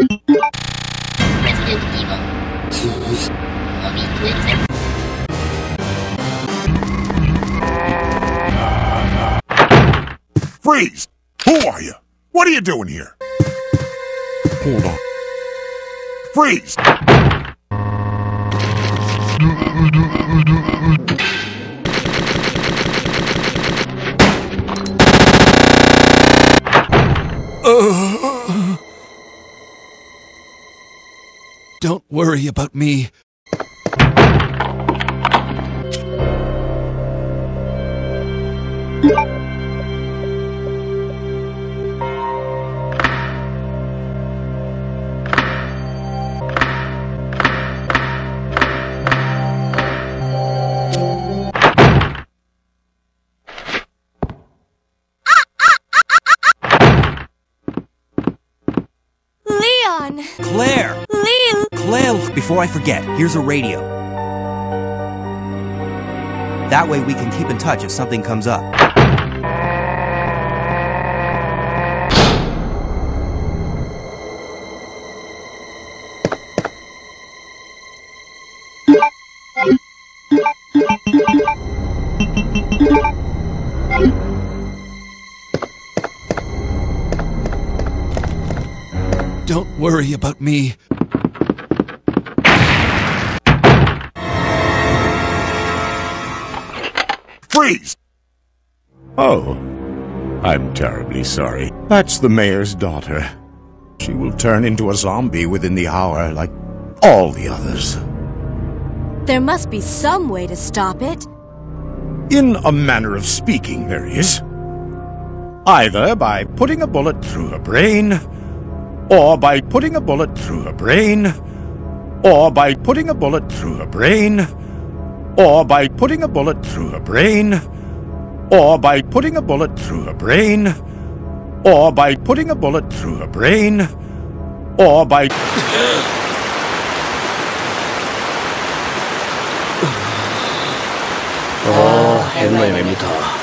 Resident Evil. Lobby Twins. Freeze! Who are you? What are you doing here? Hold on. Freeze! Don't worry about me. Leon! Claire! Before I forget, here's a radio. That way we can keep in touch if something comes up. Don't worry about me. Freeze! Oh, I'm terribly sorry. That's the mayor's daughter. She will turn into a zombie within the hour like all the others. There must be some way to stop it. In a manner of speaking, there is. Either by putting a bullet through her brain, or by putting a bullet through her brain, or by putting a bullet through her brain, or by putting a bullet through her brain, or by putting a bullet through her brain, or by putting a bullet through her brain, or by. oh, 変な夢見た。